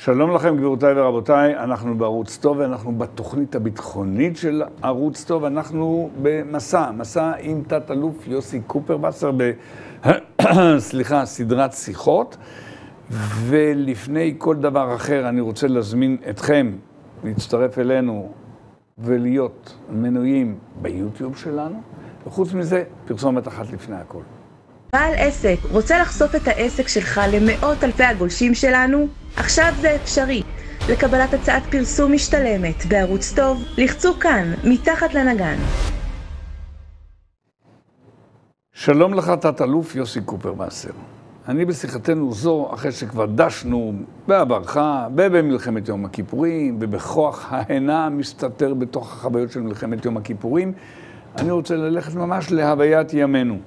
שלום לכם גבירותיי ורבותיי, אנחנו בערוץ טוב ואנחנו בתוכנית הביטחונית של ערוץ טוב, אנחנו במסע, מסע עם תת-אלוף יוסי קופרבסר ב... סליחה, סדרת שיחות, ולפני כל דבר אחר אני רוצה להזמין אתכם להצטרף אלינו ולהיות מנויים ביוטיוב שלנו, וחוץ מזה, פרסומת אחת לפני הכל. בעל עסק רוצה לחשוף את העסק שלך למאות אלפי הגולשים שלנו? עכשיו זה אפשרי. לקבלת הצעת פרסום משתלמת בערוץ טוב, לחצו כאן, מתחת לנגן. שלום לך, תת-אלוף יוסי קופרמאסר. אני בשיחתנו זו, אחרי שכבר דשנו בעברך ובמלחמת יום הכיפורים ובכוח ההנה המסתתר בתוך החוויות של מלחמת יום הכיפורים, אני רוצה ללכת ממש להוויית ימינו.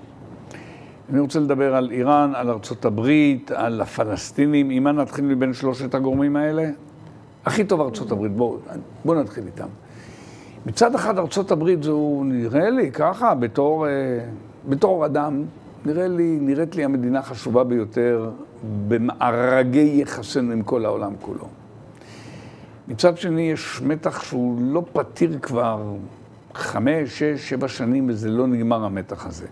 אני רוצה לדבר על איראן, על ארצות הברית, על הפלסטינים. עם מה נתחיל מבין שלושת הגורמים האלה? הכי טוב ארצות הברית, בואו בוא נתחיל איתם. מצד אחד ארצות הברית זו נראה לי ככה, בתור, אה, בתור אדם, נראה לי, נראית לי המדינה החשובה ביותר במארגי יחסינו עם כל העולם כולו. מצד שני, יש מתח שהוא לא פתיר כבר חמש, שש, שבע שנים, וזה לא נגמר המתח הזה.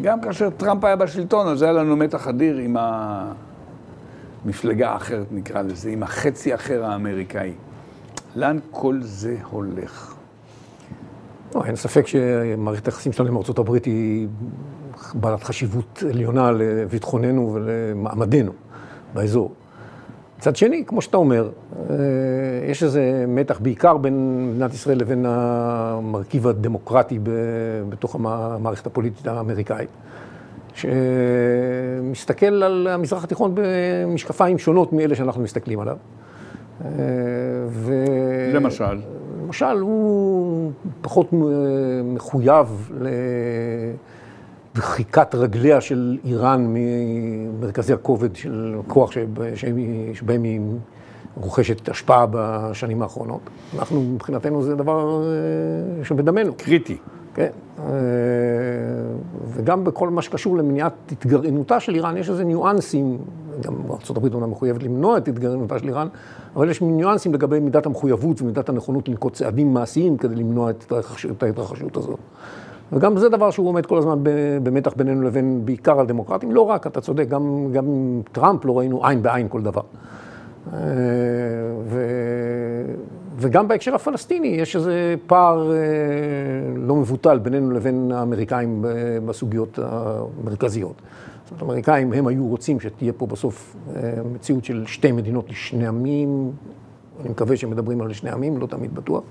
גם כאשר טראמפ היה בשלטון, אז היה לנו מתח אדיר עם המפלגה האחרת, נקרא לזה, עם החצי האחר האמריקאי. לאן כל זה הולך? לא, אין ספק שמערכת היחסים שלנו עם ארה"ב היא בעלת חשיבות עליונה לביטחוננו ולמעמדנו באזור. מצד שני, כמו שאתה אומר, אה, יש איזה מתח בעיקר בין מדינת ישראל לבין המרכיב הדמוקרטי בתוך המערכת הפוליטית האמריקאית, שמסתכל על המזרח התיכון במשקפיים שונות מאלה שאנחנו מסתכלים עליו. אה, ו... למשל? למשל, הוא פחות מחויב ל... וחיקת רגליה של איראן ממרכזי הכובד של כוח שבהם היא רוכשת השפעה בשנים האחרונות. אנחנו, מבחינתנו, זה דבר אה, שבדמנו. קריטי. כן. אה, וגם בכל מה שקשור למניעת התגרענותה של איראן, יש איזה ניואנסים, גם ארה"ב אומנם מחויבת למנוע את התגרענותה של איראן, אבל יש ניואנסים לגבי מידת המחויבות ומידת הנכונות לנקוט צעדים מעשיים כדי למנוע את ההתרחשות הזאת. וגם זה דבר שהוא עומד כל הזמן במתח בינינו לבין בעיקר הדמוקרטים. לא רק, אתה צודק, גם, גם טראמפ לא ראינו עין בעין כל דבר. אה, ו, וגם בהקשר הפלסטיני יש איזה פער אה, לא מבוטל בינינו לבין האמריקאים בסוגיות המרכזיות. זאת אומרת, האמריקאים, הם היו רוצים שתהיה פה בסוף אה, מציאות של שתי מדינות לשני עמים. אני מקווה שמדברים על שני עמים, לא תמיד בטוח.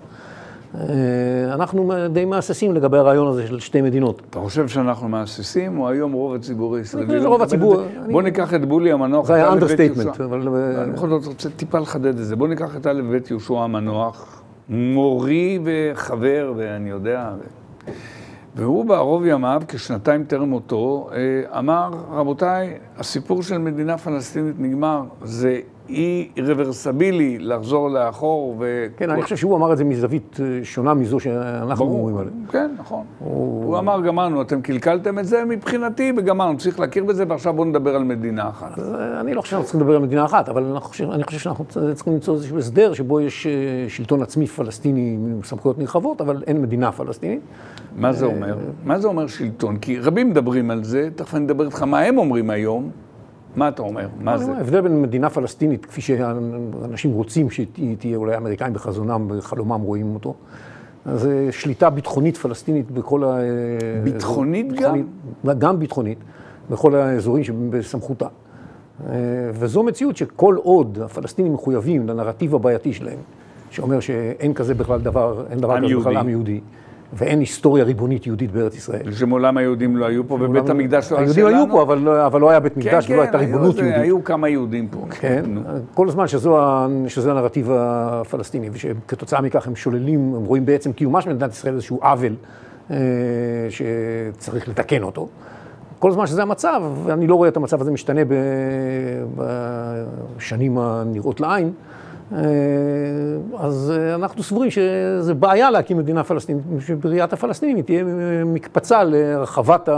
אה, אנחנו די מהססים לגבי הרעיון הזה של שתי מדינות. אתה חושב שאנחנו מהססים, או היום רוב הציבור הישראלי לא רוב הציבור... בוא ניקח את בולי המנוח. זה היה understatement. אני בכל זאת רוצה טיפה לחדד את זה. בוא ניקח את א.ב. יהושע המנוח, מורי וחבר, ואני יודע... והוא בערוב ימיו, כשנתיים טרם מותו, אה, אמר, רבותיי, הסיפור של מדינה פלסטינית נגמר, זה אירוורסיבילי לחזור לאחור ו... כן, אני חושב שהוא אמר את זה מזווית אה, שונה מזו שאנחנו אומרים עליה. כן, נכון. הוא אמר, גמרנו, אתם קלקלתם את זה מבחינתי, וגמרנו, צריך להכיר בזה, ועכשיו בואו נדבר על מדינה אחת. אה, אני לא חושב שאנחנו צריכים לדבר על מדינה אחת, אבל אני חושב שאנחנו צריכים למצוא איזשהו הסדר שבו יש שלטון עצמי פלסטיני עם סמכויות נרחבות, אבל אין מדינה פלסטינית. מה זה אומר? מה זה אומר שלטון? כי רבים מדברים על זה, תכף אני אדבר איתך מה הם אומרים היום. מה אתה אומר? מה זה? ההבדל בין מדינה פלסטינית, כפי שאנשים רוצים שהיא תהיה, אולי האמריקאים בחזונם, בחלומם רואים אותו, זה שליטה ביטחונית פלסטינית בכל ה... ביטחונית גם? גם ביטחונית, בכל האזורים שבסמכותה. וזו מציאות שכל עוד הפלסטינים מחויבים לנרטיב הבעייתי שלהם, שאומר שאין כזה בכלל דבר, אין דבר כזה בכלל עם יהודי. ואין היסטוריה ריבונית יהודית בארץ ישראל. שמעולם היהודים לא היו פה, ובית המקדש לא היה שלנו. היהודים היו פה, אבל, לא, אבל לא היה בית מקדש, כן, ולא הייתה ריבונות יהודית. היו כמה יהודים פה. כן, כל הזמן שזו, שזה הנרטיב הפלסטיני, ושכתוצאה מכך הם שוללים, הם רואים בעצם קיומה של מדינת ישראל איזשהו עוול אה, שצריך לתקן אותו. כל זמן שזה המצב, ואני לא רואה את המצב הזה משתנה בשנים הנראות לעין, אז אה, אנחנו סבורים שזה בעיה להקים מדינה פלסטינית, שבראיית הפלסטינים היא תהיה מקפצה לרחבת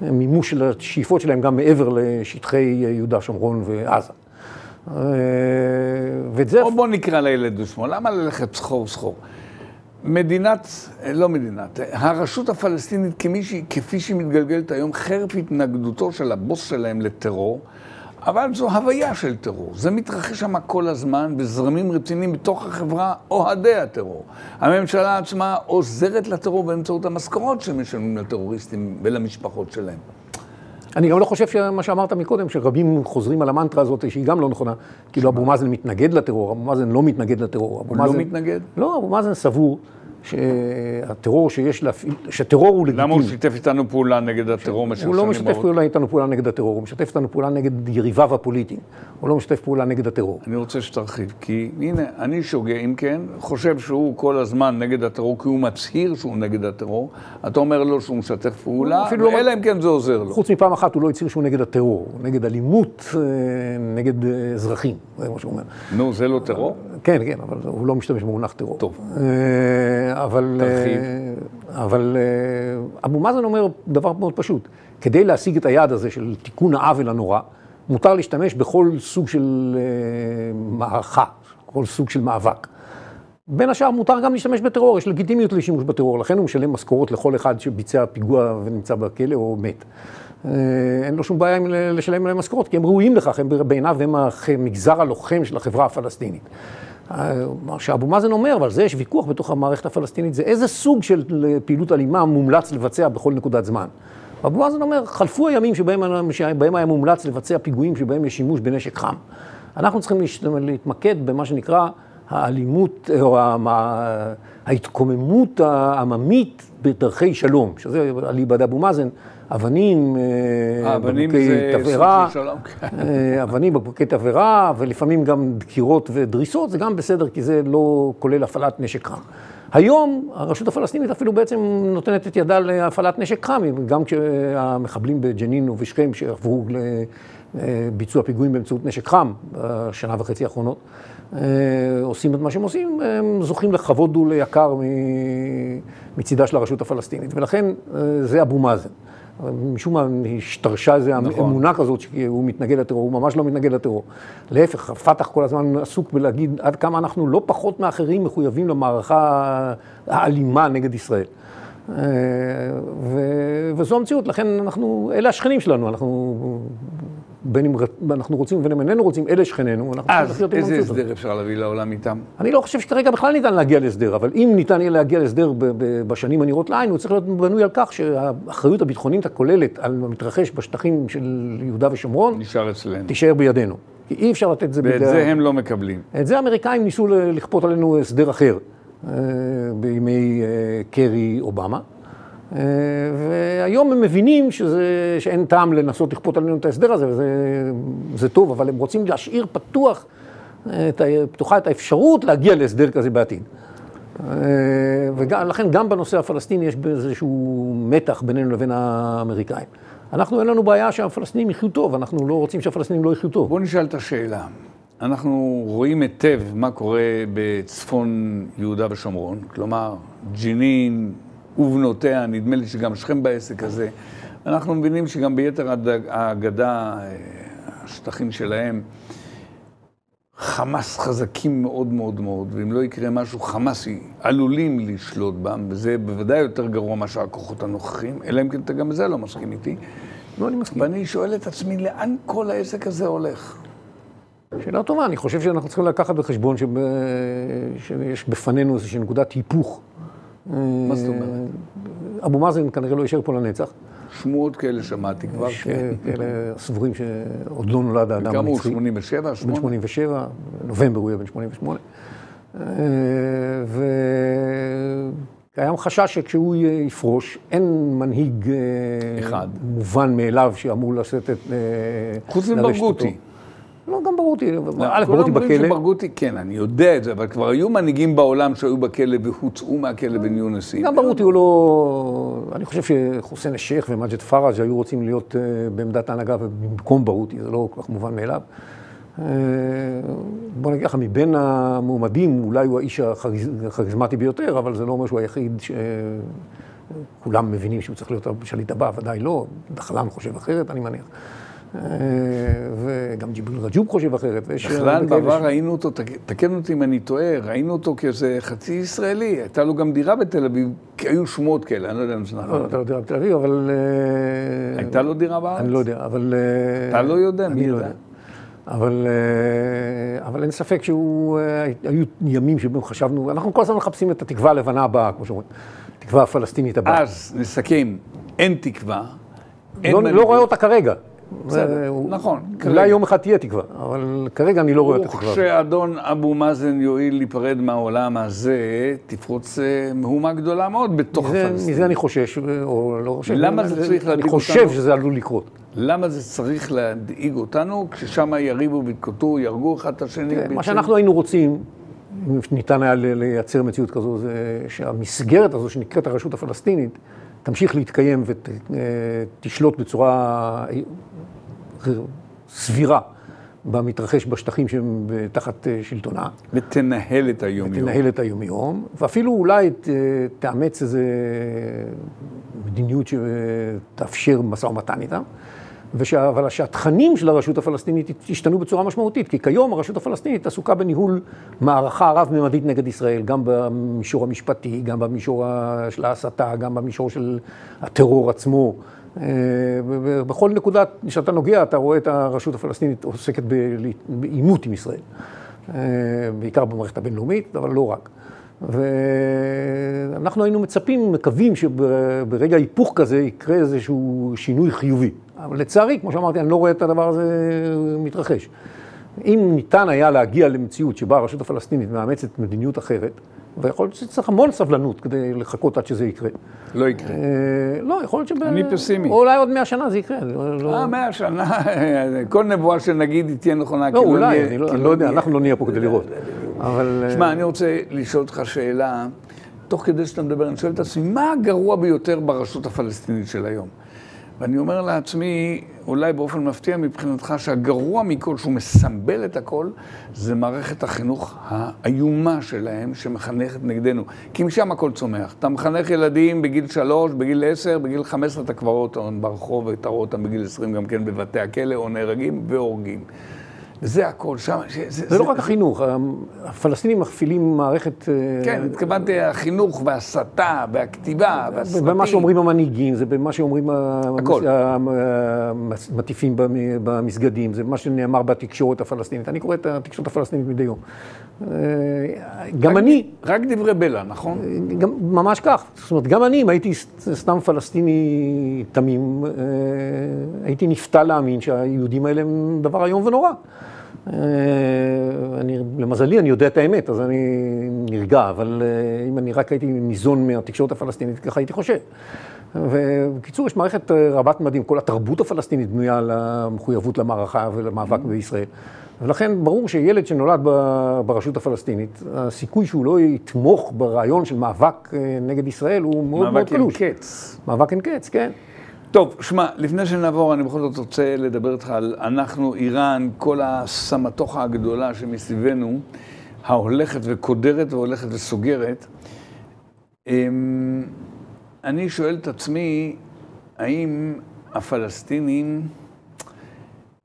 המימוש של השאיפות שלהם גם מעבר לשטחי יהודה, שומרון ועזה. ואת זה... או בוא נקרא לילד בשמו, למה ללכת סחור סחור? מדינת, לא מדינת, הרשות הפלסטינית כפי שהיא מתגלגלת היום, חרף התנגדותו של הבוס שלהם לטרור, אבל זו הוויה של טרור. זה מתרחש שם כל הזמן בזרמים רציניים בתוך החברה אוהדי הטרור. הממשלה עצמה עוזרת לטרור באמצעות המשכורות שמשלמים לטרוריסטים ולמשפחות שלהם. אני גם לא חושב שמה שאמרת מקודם, שרבים חוזרים על המנטרה הזאת, שהיא גם לא נכונה. כאילו אבו מאזן מתנגד לטרור, אבו מאזן לא מתנגד לטרור. הוא לא מתנגד? לא, אבו מאזן סבור שהטרור שיש להפעיל, שטרור הוא לגיטימי. למה הוא שיתף איתנו פעולה נגד הטרור במשך שנים? הוא לא משתף פעולה איתנו פעולה נגד הטרור, הוא משתף איתנו פעולה נגד יריביו הפוליטיים. הוא לא משתף פעולה נגד הטרור. אני רוצה שתרחיב, כי הנה, אני שוגה, אם כן, חושב שהוא כל הזמן נגד הטרור, כי הוא מצהיר שהוא נגד הטרור. אתה אומר לו שהוא משתף פעולה, לא אלא אם כן זה עוזר לו. חוץ מפעם אחת הוא לא הצהיר שהוא נגד הטרור, נגד אלימות, אה, נגד אה, אזרחים, זה מה שהוא אומר. נו, זה לא טרור? כן, כן, אבל הוא לא משתמש במונח טרור. טוב. אבל... תרחיב. אבל אבו מאזן אומר דבר מאוד פשוט, כדי להשיג את היעד הזה של תיקון העוול הנורא, מותר להשתמש בכל סוג של מערכה, כל סוג של מאבק. בין השאר מותר גם להשתמש בטרור, יש לגיטימיות לשימוש בטרור, לכן הוא משלם משכורות לכל אחד שביצע פיגוע ונמצא בכלא או מת. אין לו שום בעיה לשלם להם משכורות, כי הם ראויים לכך, הם בעיניו הם המגזר הלוחם של החברה הפלסטינית. מה שאבו מאזן אומר, ועל זה יש ויכוח בתוך המערכת הפלסטינית, זה איזה סוג של פעילות אלימה מומלץ לבצע בכל נקודת זמן. אבו מאזן אומר, חלפו הימים שבהם, שבהם היה מומלץ לבצע פיגועים שבהם יש שימוש בנשק חם. אנחנו צריכים להתמקד במה שנקרא האלימות, או ההתקוממות העממית בדרכי שלום, שזה אליבא דאבו מאזן, אבנים, בקבוקי תבערה, אבנים, בקבוקי תבערה, ולפעמים גם דקירות ודריסות, זה גם בסדר, כי זה לא כולל הפעלת נשק חם. היום הרשות הפלסטינית אפילו בעצם נותנת את ידה להפעלת נשק חם, גם כשהמחבלים בג'נין ובשכם שעברו לביצוע פיגועים באמצעות נשק חם בשנה וחצי האחרונות, עושים את מה שהם עושים, הם זוכים לכבוד וליקר מצידה של הרשות הפלסטינית, ולכן זה אבו מאזן. משום מה השתרשה איזו נכון. אמונה כזאת שהוא מתנגד לטרור, הוא ממש לא מתנגד לטרור. להפך, הפת"ח כל הזמן עסוק בלהגיד עד כמה אנחנו לא פחות מאחרים מחויבים למערכה האלימה נגד ישראל. ו... וזו המציאות, לכן אנחנו, אלה השכנים שלנו, אנחנו בין אם אנחנו רוצים ובין אם איננו רוצים, אלה שכנינו, אנחנו צריכים לחיות עם המציאות. אז איזה הסדר אפשר להביא לעולם איתם? אני לא חושב שכרגע בכלל ניתן להגיע להסדר, אבל אם ניתן יהיה להגיע להסדר בשנים הנראות לעין, הוא צריך להיות בנוי על כך שהאחריות הביטחונית הכוללת על המתרחש בשטחים של יהודה ושומרון, נשאר אצלנו. תישאר בידינו. כי אי אפשר לתת את זה בידי... ואת זה הם לא מקבלים. את זה האמריקאים ניסו לכפות עלינו הסדר אחר בימי קרי-אובמה. והיום הם מבינים שזה, שאין טעם לנסות לכפות עלינו את ההסדר הזה, וזה טוב, אבל הם רוצים להשאיר פתוח, את, פתוחה את האפשרות להגיע להסדר כזה בעתיד. ולכן גם בנושא הפלסטיני יש איזשהו מתח בינינו לבין האמריקאים. אנחנו, אין לנו בעיה שהפלסטינים יחיו טוב, אנחנו לא רוצים שהפלסטינים לא יחיו טוב. בואו נשאל את השאלה. אנחנו רואים היטב מה קורה בצפון יהודה ושומרון, כלומר, ג'נין, ובנותיה, נדמה לי שגם שכם בעסק הזה. אנחנו מבינים שגם ביתר הגדה, השטחים שלהם, חמאס חזקים מאוד מאוד מאוד, ואם לא יקרה משהו חמאסי, עלולים לשלוט בם, וזה בוודאי יותר גרוע מאשר הכוחות הנוכחים, אלא אם כן אתה גם בזה לא מסכים איתי. לא, אני מסכים. ואני שואל את עצמי, לאן כל העסק הזה הולך? שאלה טובה, אני חושב שאנחנו צריכים לקחת בחשבון שב... שיש בפנינו איזושהי נקודת היפוך מה זאת אומרת? אבו מאזן כנראה לא יישאר פה לנצח. שמועות כאלה שמעתי כבר. יש כאלה סבורים שעוד לא נולד האדם הנצחי. כמה הוא? 87? בן 87, נובמבר הוא יהיה בן 88. וקיים חשש שכשהוא יפרוש, אין מנהיג אחד מובן מאליו שאמור לשאת את... חוץ מברגותי. לא, גם ברוטי. לא, א', ברוטי בכלא. כולם אומרים שברגותי, כן, אני יודע את זה, אבל כבר היו מנהיגים בעולם שהיו בכלא והוצאו מהכלא ונהיו נשיאים. גם ברוטי הוא לא... אני חושב שחוסיין א-שייח ומג'ד פראג' היו רוצים להיות בעמדת ההנהגה במקום ברוטי, זה לא כל כך מובן מאליו. בוא נגיד לך, מבין המועמדים, אולי הוא האיש הכריזמטי ביותר, אבל זה לא אומר שהוא היחיד שכולם מבינים שהוא צריך להיות השליט הבא, ודאי לא. דחלן חושב אחרת, אני מניח. וגם ג'יבריל רג'וב חושב אחרת. בכלל, בעבר ראינו אותו, תקן אותי אם אני טועה, ראינו אותו כאיזה חצי ישראלי, הייתה לו גם דירה בתל אביב, היו שמועות כאלה, אני לא יודע אם זה נכון. לא, הייתה לו דירה בתל אביב, אבל... הייתה לו דירה בארץ? אני לא יודע, אבל... אתה לא יודע, מי יודע? אבל, אבל אין ספק שהיו ימים שבהם חשבנו, אנחנו כל הזמן מחפשים את התקווה הלבנה הבאה, כמו שאומרים, התקווה הפלסטינית הבאה. אז נסכם, אין תקווה. אין לא, לא רואה אותה כרגע. בסדר, נכון. אולי יום אחד תהיה תקווה, אבל כרגע אני לא רואה את התקווה. וכשאדון אבו מאזן יואיל להיפרד מהעולם הזה, תפרוץ מהומה גדולה מאוד בתוך הפלסטינים. מזה אני חושש, או לא חושב. למה זה צריך להדאיג אותנו? אני חושב שזה עלול לקרות. למה זה צריך להדאיג אותנו, כששם יריבו ויתקוטו, יהרגו אחד את השני? מה שאנחנו היינו רוצים, אם ניתן היה לייצר מציאות כזו, זה שהמסגרת הזו שנקראת הרשות הפלסטינית, תמשיך להתקיים ותשלוט בצורה סבירה במתרחש בשטחים שהם תחת שלטונה. ותנהל את היומיום. ותנהל את היומיום, ואפילו אולי תאמץ איזו מדיניות שתאפשר משא ומתן איתם. ושה, אבל שהתכנים של הרשות הפלסטינית השתנו בצורה משמעותית, כי כיום הרשות הפלסטינית עסוקה בניהול מערכה רב-ממדית נגד ישראל, גם במישור המשפטי, גם במישור של ההסתה, גם במישור של הטרור עצמו. אה, בכל נקודה שאתה נוגע, אתה רואה את הרשות הפלסטינית עוסקת בעימות עם ישראל. אה, בעיקר במערכת הבינלאומית, אבל לא רק. ואנחנו היינו מצפים, מקווים שברגע היפוך כזה יקרה איזשהו שינוי חיובי. אבל לצערי, כמו שאמרתי, אני לא רואה את הדבר הזה מתרחש. אם ניתן היה להגיע למציאות שבה הרשות הפלסטינית מאמצת מדיניות אחרת, ויכול להיות שצריך המון סבלנות כדי לחכות עד שזה יקרה. לא יקרה. אה, לא, יכול להיות שב... אני פסימי. או אולי עוד מאה שנה זה יקרה. לא- אה, מאה שנה, כל נבואה שנגיד היא תהיה נכונה. לא, אולי, אני לא, לא יודע, אנחנו לא נהיה פה כדי לראות. אבל... שמע, אה, אני רוצה לשאול אותך שאלה, תוך כדי שאתה מדבר, אני שואל את עצמי, מה הגרוע ביותר ברשות הפלסטינית של היום? ואני אומר לעצמי, אולי באופן מפתיע מבחינתך, שהגרוע מכל, שהוא מסמבל את הכל, זה מערכת החינוך האיומה שלהם, שמחנכת נגדנו. כי משם הכל צומח. אתה מחנך ילדים בגיל שלוש, בגיל עשר, בגיל חמש עשרה אתה כבר רואה אותם ברחוב, ואתה רואה אותם בגיל עשרים גם כן בבתי הכלא, או נהרגים והורגים. זה הכל, שם... זה, זה, זה לא רק החינוך, הפלסטינים מכפילים מערכת... אה, כן, התכוונתי החינוך וההסתה והכתיבה והסרטים. במה שאומרים המנהיגים, זה במה שאומרים המטיפים במסגדים, זה מה שנאמר בתקשורת הפלסטינית. אני קורא את התקשורת הפלסטינית מדי יום. אה, גם אני... רק דברי בלע, נכון? גם, ממש כך. זאת אומרת, גם אני, אם הייתי סתם פלסטיני תמים, אה, הייתי נפתע להאמין שהיהודים האלה הם דבר איום ונורא. אה, אני, למזלי, אני יודע את האמת, אז אני נרגע, אבל אה, אם אני רק הייתי ניזון מהתקשורת הפלסטינית, ככה הייתי חושב. ובקיצור, יש מערכת אה, רבת מדים, כל התרבות הפלסטינית בנויה על המחויבות למערכה ולמאבק mm-hmm. בישראל. ולכן ברור שילד שנולד ברשות הפלסטינית, הסיכוי שהוא לא יתמוך ברעיון של מאבק נגד ישראל הוא מאוד מאוד קלוש. מאבק אין קץ. מאבק אין קץ, כן. טוב, שמע, לפני שנעבור, אני בכל זאת רוצה לדבר איתך על אנחנו, איראן, כל הסמטוחה הגדולה שמסביבנו, ההולכת וקודרת והולכת וסוגרת. אמ, אני שואל את עצמי, האם הפלסטינים...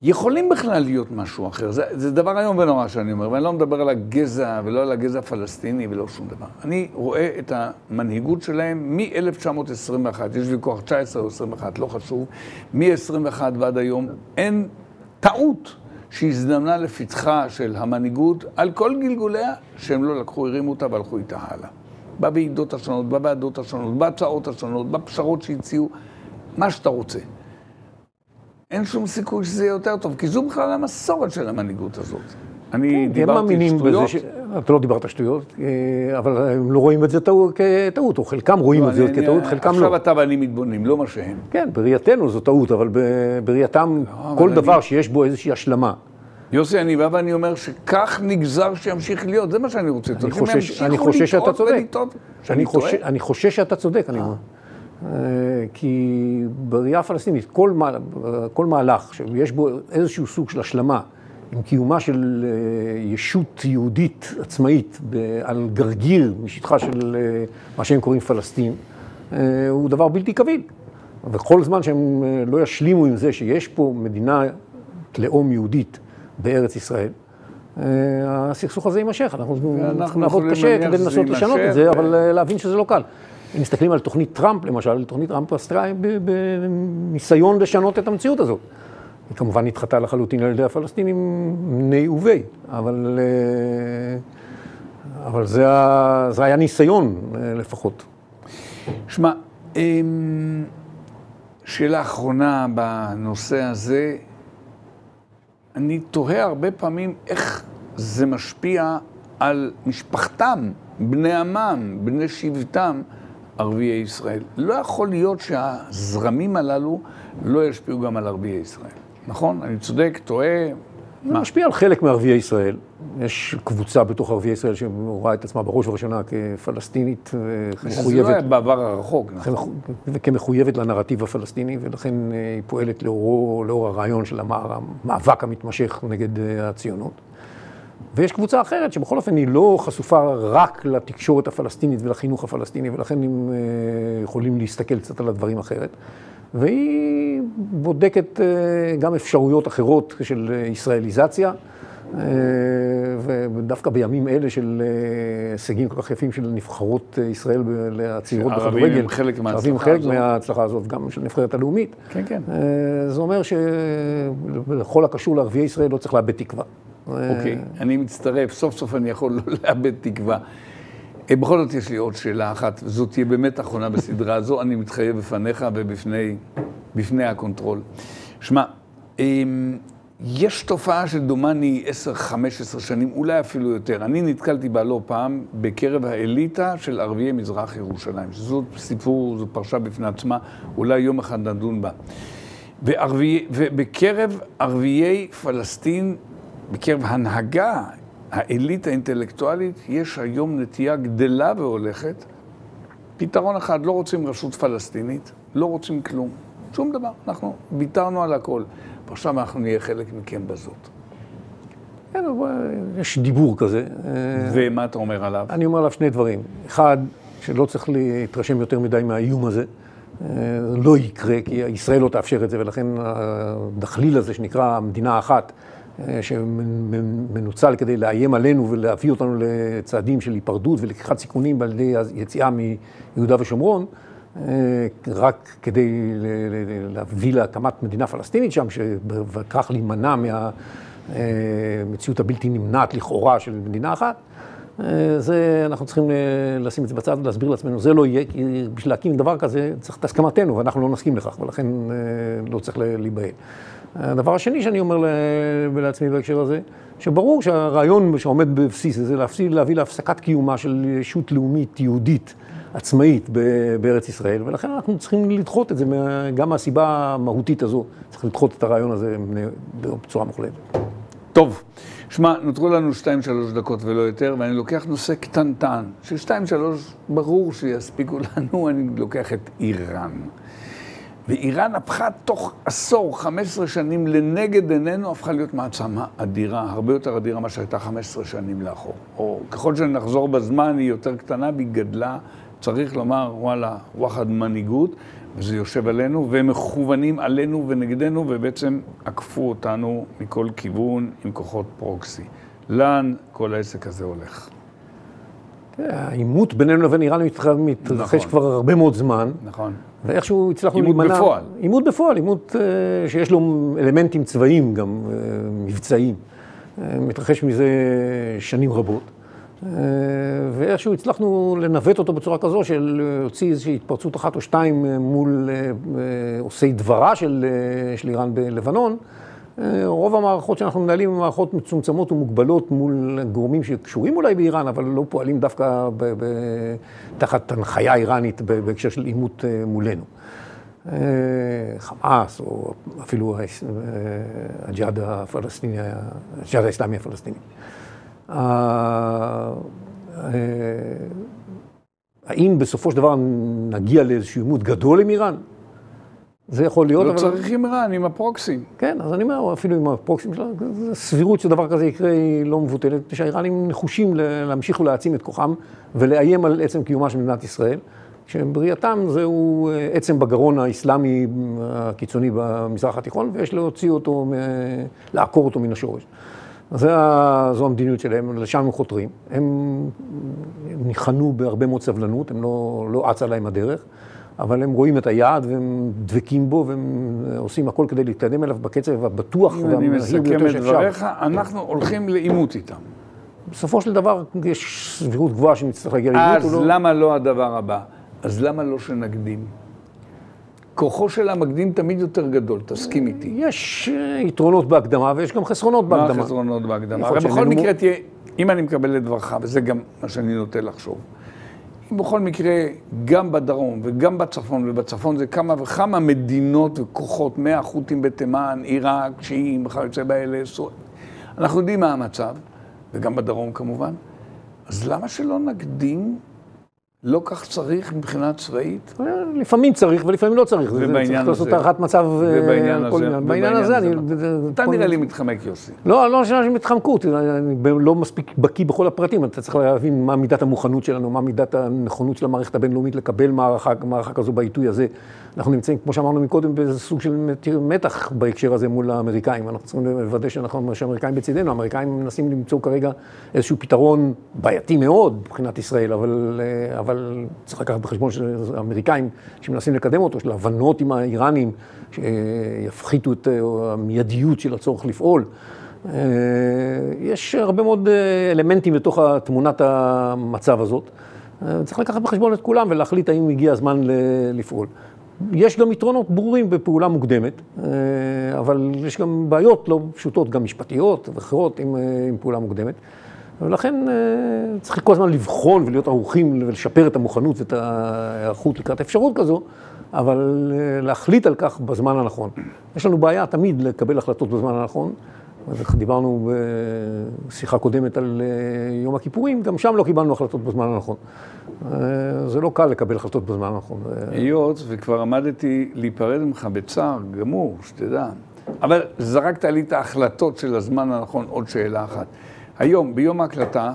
יכולים בכלל להיות משהו אחר. זה, זה דבר איום ונורא שאני אומר, ואני לא מדבר על הגזע ולא על הגזע הפלסטיני ולא שום דבר. אני רואה את המנהיגות שלהם מ-1921, יש ויכוח 19 או 21, לא חשוב, מ-21 ועד היום, אין טעות שהזדמנה לפתחה של המנהיגות על כל גלגוליה, שהם לא לקחו, הרימו אותה והלכו איתה הלאה. בוועידות השונות, בוועדות השונות, בהצעות השונות, בפשרות שהציעו, מה שאתה רוצה. אין שום סיכוי שזה יהיה יותר טוב, כי זו בכלל המסורת של המנהיגות הזאת. אני כן, דיברתי שטויות. ש... אתה לא דיברת שטויות, אה, אבל הם לא רואים את זה כטעות, או חלקם רואים לא, את זה אני, כטעות, חלקם לא. עכשיו אתה ואני מתבוננים, לא מה שהם. כן, בראייתנו זו טעות, אבל בראייתם, לא, כל דבר. שיש בו איזושהי השלמה. יוסי, אני בא ואני אומר שכך נגזר שימשיך להיות, זה מה שאני רוצה. אני חושש, שאתה צודק. אני, חושש, אני חושש שאתה צודק, אני אומר. אה, כי בראייה הפלסטינית, כל, מה, כל מהלך שיש בו איזשהו סוג של השלמה עם קיומה של אה, ישות יהודית עצמאית על גרגיר משטחה של אה, מה שהם קוראים פלסטין, הוא דבר בלתי קביל. וכל זמן שהם לא ישלימו עם זה שיש פה מדינה לאום יהודית בארץ ישראל, הסכסוך הזה יימשך. אנחנו צריכים לעבוד קשה כדי לנסות לשנות את זה, אבל אה, להבין שזה לא קל. אם מסתכלים על תוכנית טראמפ, למשל, תוכנית טראמפ עשתה בניסיון לשנות את המציאות הזאת. היא כמובן נדחתה לחלוטין על ידי הפלסטינים מני ובי, אבל, אבל זה, זה היה ניסיון לפחות. שמע, אמ, שאלה אחרונה בנושא הזה, אני תוהה הרבה פעמים איך זה משפיע על משפחתם, בני עמם, בני שבטם, ערביי ישראל. לא יכול להיות שהזרמים הללו לא ישפיעו גם על ערביי ישראל. נכון? אני צודק, טועה, זה משפיע על חלק מערביי ישראל. יש קבוצה בתוך ערביי ישראל שרואה את עצמה בראש ובראשונה כפלסטינית ומחויבת... זה לא היה בעבר הרחוק. נכון. וכמחויבת לנרטיב הפלסטיני, ולכן אה, היא פועלת לאורו, לאור הרעיון של המאבק המתמשך נגד אה, הציונות. ויש קבוצה אחרת שבכל אופן היא לא חשופה רק לתקשורת הפלסטינית ולחינוך הפלסטיני, ולכן הם אה, יכולים להסתכל קצת על הדברים אחרת. והיא בודקת אה, גם אפשרויות אחרות של ישראליזציה. אה, ודווקא בימים אלה של אה, הישגים כל כך יפים של נבחרות ישראל הצעירות בכדורגל, ערבים הם חלק מההצלחה הזאת. ערבים חלק מההצלחה הזאת, גם של הנבחרת הלאומית. כן, כן. זה אומר שבכל הקשור לערביי ישראל לא צריך לאבד תקווה. אוקיי, אני מצטרף, סוף סוף אני יכול לא לאבד תקווה. אה, בכל זאת יש לי עוד שאלה אחת, וזאת תהיה באמת אחרונה בסדרה הזו, אני מתחייב בפניך ובפני הקונטרול. שמע, אמ, יש תופעה שדומני 10-15 שנים, אולי אפילו יותר. אני נתקלתי בה לא פעם בקרב האליטה של ערביי מזרח ירושלים, שזאת סיפור, זו פרשה בפני עצמה, אולי יום אחד נדון בה. וערבי, ובקרב ערביי פלסטין, בקרב הנהגה האליטה האינטלקטואלית, יש היום נטייה גדלה והולכת. פתרון אחד, לא רוצים רשות פלסטינית, לא רוצים כלום, שום דבר. אנחנו ויתרנו על הכל, ועכשיו אנחנו נהיה חלק מכם בזאת. כן, יש דיבור כזה. ומה אתה אומר עליו? אני אומר עליו שני דברים. אחד, שלא צריך להתרשם יותר מדי מהאיום הזה. לא יקרה, כי ישראל לא תאפשר את זה, ולכן הדחליל הזה שנקרא מדינה אחת, שמנוצל כדי לאיים עלינו ולהביא אותנו לצעדים של היפרדות ולקיחת סיכונים על ידי היציאה מיהודה ושומרון, אה, רק כדי להביא להקמת מדינה פלסטינית שם, וכך להימנע מהמציאות הבלתי נמנעת לכאורה של מדינה אחת. אה, זה, אנחנו צריכים אה, לשים את זה בצד ולהסביר לעצמנו, זה לא יהיה, כי בשביל להקים דבר כזה צריך את הסכמתנו, ואנחנו לא נסכים לכך, ולכן לא צריך להיבהל. הדבר השני שאני אומר לעצמי בהקשר הזה, שברור שהרעיון שעומד בבסיס זה להביא להפסקת קיומה של ישות לאומית יהודית עצמאית בארץ ישראל, ולכן אנחנו צריכים לדחות את זה, גם מהסיבה המהותית הזו, צריך לדחות את הרעיון הזה בצורה מוחלטת. טוב, שמע, נותרו לנו שתיים שלוש דקות ולא יותר, ואני לוקח נושא קטנטן, ששתיים שלוש ברור שיספיקו לנו, אני לוקח את איראן. ואיראן הפכה תוך עשור, 15 שנים, לנגד עינינו, הפכה להיות מעצמה אדירה, הרבה יותר אדירה ממה שהייתה 15 שנים לאחור. או ככל שנחזור בזמן, היא יותר קטנה והיא גדלה. צריך לומר, וואלה, וואחד מנהיגות, וזה יושב עלינו, והם מכוונים עלינו ונגדנו, ובעצם עקפו אותנו מכל כיוון עם כוחות פרוקסי. לאן כל העסק הזה הולך? העימות בינינו לבין איראן מתרחש נכון. כבר הרבה מאוד זמן. נכון. ואיכשהו הצלחנו להימנע... עימות בפועל. עימות בפועל, עימות uh, שיש לו אלמנטים צבאיים גם, uh, מבצעיים. מתרחש מזה שנים רבות. Uh, ואיכשהו הצלחנו לנווט אותו בצורה כזו של להוציא איזושהי התפרצות אחת או שתיים מול uh, uh, עושי דברה של, של איראן בלבנון. רוב המערכות שאנחנו מנהלים הן מערכות מצומצמות ומוגבלות מול גורמים שקשורים אולי באיראן, אבל לא פועלים דווקא ב- ב- תחת הנחיה איראנית בהקשר של עימות אה, מולנו. אה, חמאס, או אפילו הג'יהאד הפלסטיני, הג'יהאד האסלאמי הפלסטיני. אה, האם בסופו של דבר נגיע לאיזשהו עימות גדול עם איראן? זה יכול להיות, לא אבל... לא צריך עם איראן, עם הפרוקסים. כן, אז אני אומר, אפילו עם הפרוקסים שלנו, הסבירות שדבר כזה יקרה היא לא מבוטלת, שהאיראנים נחושים להמשיך ולהעצים את כוחם ולאיים על עצם קיומה של מדינת ישראל. שבראייתם זהו אה, עצם בגרון האסלאמי הקיצוני במזרח התיכון, ויש להוציא אותו, לעקור אותו מן השורש. זה, זו המדיניות שלהם, לשם הם חותרים. הם ניחנו בהרבה מאוד סבלנות, הם לא, לא אצה להם הדרך, אבל הם רואים את היעד והם דבקים בו והם עושים הכל כדי להתקדם אליו בקצב הבטוח והמהיר ביותר שאפשר. אם אני מסכם את דבריך, אנחנו הולכים לעימות איתם. בסופו של דבר יש סבירות גבוהה שנצטרך להגיע לעימות. אז לא... למה לא הדבר הבא? אז למה לא שנקדים? כוחו של המקדים תמיד יותר גדול, תסכים איתי. יש אה, יתרונות בהקדמה ויש גם חסרונות בהקדמה. מה החסרונות בהקדמה? הרי בכל מקרה תהיה, אם אני מקבל את דברך, וזה גם מה שאני נוטה לחשוב, אם בכל מקרה, גם בדרום וגם בצפון, ובצפון זה כמה וכמה מדינות וכוחות, מהחות'ים בתימן, עיראק, שיעים, וכיוצא באלה, אנחנו יודעים מה המצב, וגם בדרום כמובן, אז למה שלא נקדים לא כך צריך מבחינה צבאית? אה, לפעמים צריך ולפעמים לא צריך. ובעניין הזה. צריך לעשות הערכת מצב. אה, ובעניין הזה. בעניין הזה, אני... אתה נראה לי מתחמק, יוסי. לא, לא שאלה של מתחמקות, אני לא מספיק בקיא בכל הפרטים, אתה צריך להבין מה מידת המוכנות שלנו, מה מידת הנכונות של המערכת הבינלאומית לקבל מערכה, כזו בעיתוי הזה. אנחנו נמצאים, כמו שאמרנו מקודם, באיזה סוג של מתח בהקשר הזה מול האמריקאים. אנחנו צריכים לוודא שהאמריקאים בצדנו. האמריקאים מנסים למצוא כרגע איזשהו פתרון בעייתי מאוד מבחינת ישראל, אבל, אה, אבל צריך לקחת בחשבון שהאמריקאים שמנסים לקדם אותו, של הבנות עם האיראנים, שיפחיתו את אה, המיידיות של הצורך לפעול. אה, יש הרבה מאוד אלמנטים בתוך תמונת המצב הזאת. צריך לקחת בחשבון את כולם ולהחליט האם הגיע הזמן לפעול. יש גם יתרונות ברורים בפעולה מוקדמת, אה, אבל יש גם בעיות לא פשוטות, גם משפטיות ואחרות עם, אה, עם פעולה מוקדמת. ולכן אה, צריך כל הזמן לבחון ולהיות ערוכים ולשפר את המוכנות ואת ההיערכות לקראת אפשרות כזו, אבל להחליט על כך בזמן הנכון. יש לנו בעיה תמיד לקבל החלטות בזמן הנכון. דיברנו בשיחה קודמת על יום הכיפורים, גם שם לא קיבלנו החלטות בזמן הנכון. אה, זה לא קל לקבל החלטות בזמן האחרון. היות וכבר עמדתי להיפרד ממך בצער גמור, שתדע. אבל זרקת לי את ההחלטות של הזמן הנכון, עוד שאלה אחת. היום, ביום ההקלטה,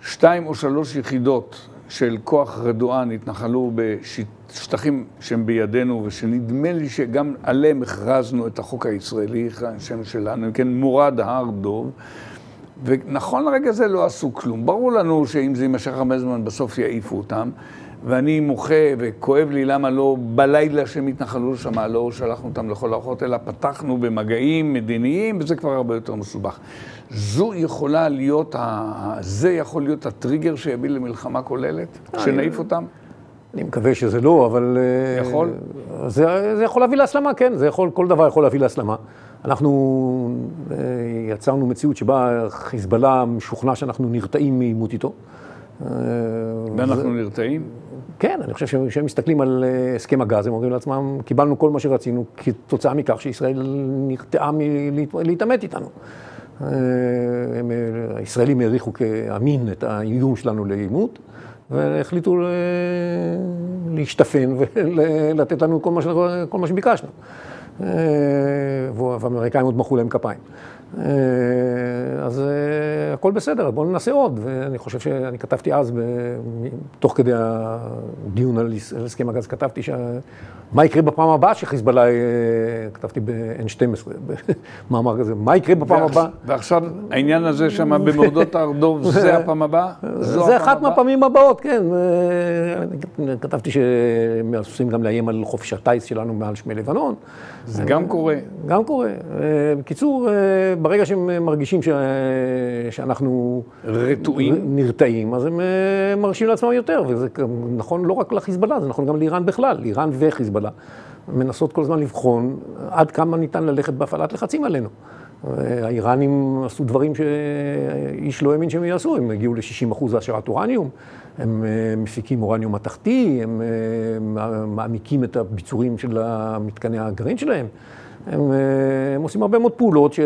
שתיים או שלוש יחידות של כוח רדואן התנחלו בשטחים שהם בידינו, ושנדמה לי שגם עליהם הכרזנו את החוק הישראלי, השם שלנו, כן, מורד הר דוב. ונכון לרגע זה לא עשו כלום. ברור לנו שאם זה יימשך הרבה זמן, בסוף יעיפו אותם. ואני מוחה וכואב לי למה לא בלילה שהם התנחלו שם, לא שלחנו אותם לכל הרוחות, אלא פתחנו במגעים מדיניים, וזה כבר הרבה יותר מסובך. זו יכולה להיות, זה יכול להיות הטריגר שיביא למלחמה כוללת, שנעיף אותם? אני מקווה שזה לא, אבל... אה, יכול? זה, זה יכול להביא להסלמה, כן, זה יכול, כל דבר יכול להביא להסלמה. אנחנו אה, יצרנו מציאות שבה חיזבאללה משוכנע שאנחנו נרתעים מעימות איתו. אה, ואנחנו נרתעים? כן, אני חושב שכשהם מסתכלים על אה, הסכם הגז, הם אומרים לעצמם, קיבלנו כל מה שרצינו כתוצאה מכך שישראל נרתעה מלהתעמת איתנו. הישראלים העריכו כאמין את האיום שלנו לעימות, והחליטו להשתפן ולתת לנו כל מה שביקשנו. והאמריקאים עוד מחאו להם כפיים. אה, אז אה, הכל בסדר, בואו ננסה עוד. ואני חושב שאני כתבתי אז, תוך כדי הדיון על הסכם הגז, כתבתי מה יקרה בפעם הבאה שחיזבאללה, אה, כתבתי ב-N12, במאמר כזה, מה יקרה בפעם הבאה? ועכשיו העניין הזה שם במורדות הר דוב, זה הפעם הבאה? זה אחת מהפעמים הבאות, כן. כתבתי שהם עושים גם לאיים על חופש הטיס שלנו מעל שמי לבנון. זה גם קורה. גם קורה. בקיצור, ברגע שהם מרגישים ש... שאנחנו... רתועים. נרתעים, אז הם אה, מרשים לעצמם יותר, וזה נכון לא רק לחיזבאללה, זה נכון גם לאיראן בכלל, איראן וחיזבאללה. מנסות כל הזמן לבחון עד כמה ניתן ללכת בהפעלת לחצים עלינו. האיראנים עשו דברים שאיש לא האמין שהם יעשו, הם הגיעו ל-60 אחוז העשרת אורניום, הם אה, מפיקים אורניום מתכתי, הם אה, מעמיקים את הביצורים של מתקני הגרעין שלהם. הם, אה, הם עושים הרבה מאוד פעולות, ש...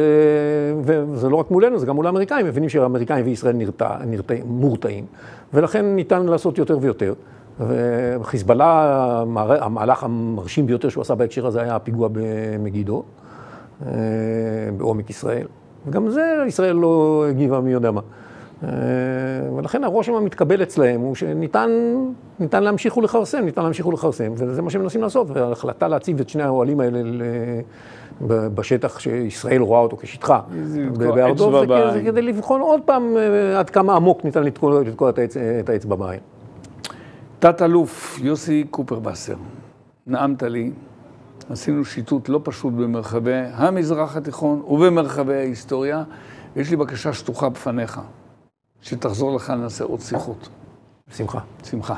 וזה לא רק מולנו, זה גם מול האמריקאים, מבינים שהאמריקאים וישראל נרתע, נרתע, מורתעים, ולכן ניתן לעשות יותר ויותר. וחיזבאללה, המהלך המרשים ביותר שהוא עשה בהקשר הזה היה הפיגוע במגידו, אה, בעומק ישראל. וגם זה ישראל לא הגיבה מי יודע מה. ולכן הרושם המתקבל אצלהם הוא שניתן להמשיך ולכרסם, ניתן להמשיך ולכרסם, וזה מה שהם מנסים לעשות. וההחלטה להציב את שני האוהלים האלה בשטח שישראל רואה אותו כשטחה, בהר דב, זה כדי לבחון עוד פעם עד כמה עמוק ניתן לתקוע את האצבע בעין. תת-אלוף יוסי קופרבסר, נעמת לי, עשינו שיטוט לא פשוט במרחבי המזרח התיכון ובמרחבי ההיסטוריה, ויש לי בקשה שטוחה בפניך, שתחזור לכאן, נעשה עוד שיחות. שמחה. שמחה.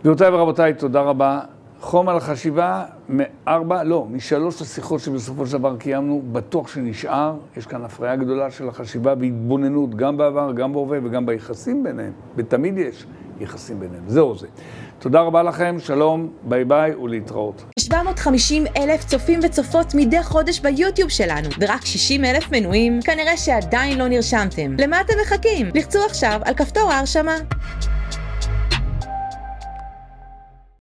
גבירותיי ורבותיי, תודה רבה. חום על החשיבה מארבע, לא, משלוש השיחות שבסופו של דבר קיימנו, בטוח שנשאר. יש כאן הפריה גדולה של החשיבה והתבוננות, גם בעבר, גם בהווה וגם ביחסים ביניהם, ותמיד יש יחסים ביניהם. זהו זה. תודה רבה לכם, שלום, ביי ביי ולהתראות. 750 אלף צופים וצופות מדי חודש ביוטיוב שלנו, ורק 60 אלף מנויים? כנראה שעדיין לא נרשמתם. למה אתם מחכים? לחצו עכשיו על כפתור ההרשמה.